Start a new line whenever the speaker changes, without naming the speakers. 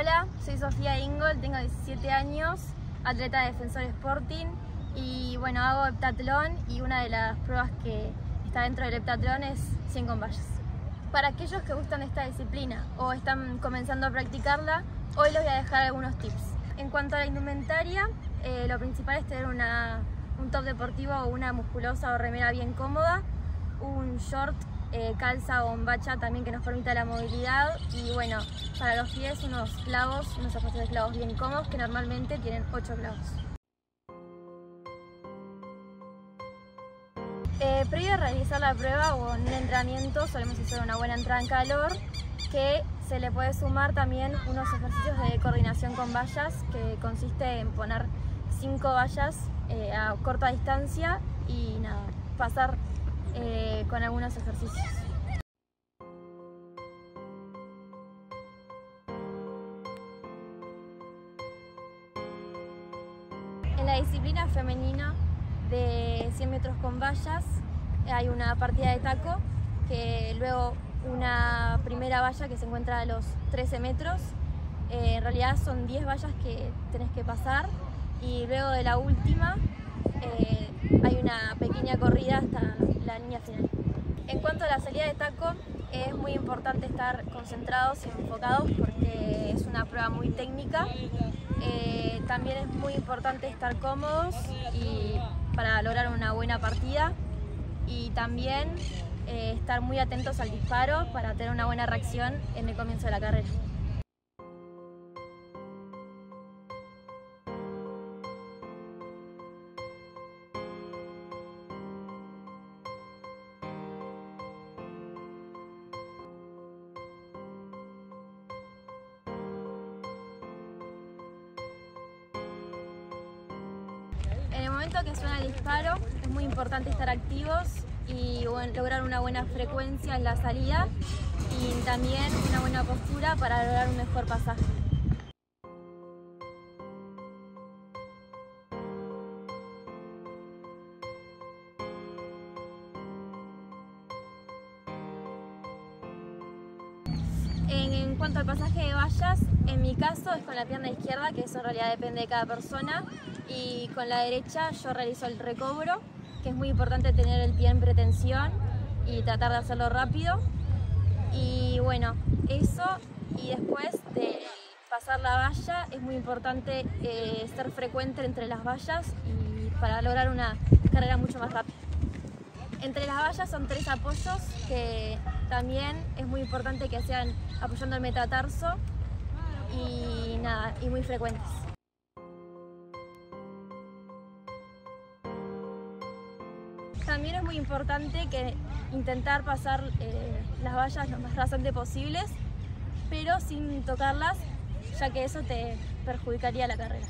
Hola, soy Sofía Ingol, tengo 17 años, atleta de Defensor Sporting y bueno, hago heptatlón y una de las pruebas que está dentro del heptatlón es 100 con vallas. Para aquellos que gustan esta disciplina o están comenzando a practicarla, hoy les voy a dejar algunos tips. En cuanto a la indumentaria, eh, lo principal es tener un top deportivo o una musculosa o remera bien cómoda, un short eh, calza o bombacha también que nos permita la movilidad y bueno, para los pies unos clavos, unos zapatos de clavos bien cómodos que normalmente tienen 8 clavos. Eh, previo a realizar la prueba o en un entrenamiento solemos hacer una buena entrada en calor que se le puede sumar también unos ejercicios de coordinación con vallas que consiste en poner 5 vallas eh, a corta distancia y nada, pasar eh, con algunos ejercicios. En la disciplina femenina de 100 metros con vallas hay una partida de taco que luego una primera valla que se encuentra a los 13 metros. Eh, en realidad son 10 vallas que tenés que pasar y luego de la última eh, hay una pequeña corrida hasta la línea final. En cuanto a la salida de taco, es muy importante estar concentrados y enfocados porque es una prueba muy técnica. Eh, también es muy importante estar cómodos para lograr una buena partida y también eh, estar muy atentos al disparo para tener una buena reacción en el comienzo de la carrera. En el momento que suena el disparo es muy importante estar activos y lograr una buena frecuencia en la salida y también una buena postura para lograr un mejor pasaje. En, cuanto al pasaje de vallas, en mi caso es con la pierna izquierda, que eso en realidad depende de cada persona, y con la derecha yo realizo el recobro, que es muy importante tener el pie en pretensión y tratar de hacerlo rápido. Y bueno, eso y después de pasar la valla es muy importante eh, ser frecuente entre las vallas y para lograr una carrera mucho más rápida. Entre las vallas son tres apoyos que también es muy importante que sean apoyando el metatarso y nada, y muy frecuentes. También es muy importante que intentar pasar eh, las vallas lo más rasante posibles, pero sin tocarlas, ya que eso te perjudicaría la carrera.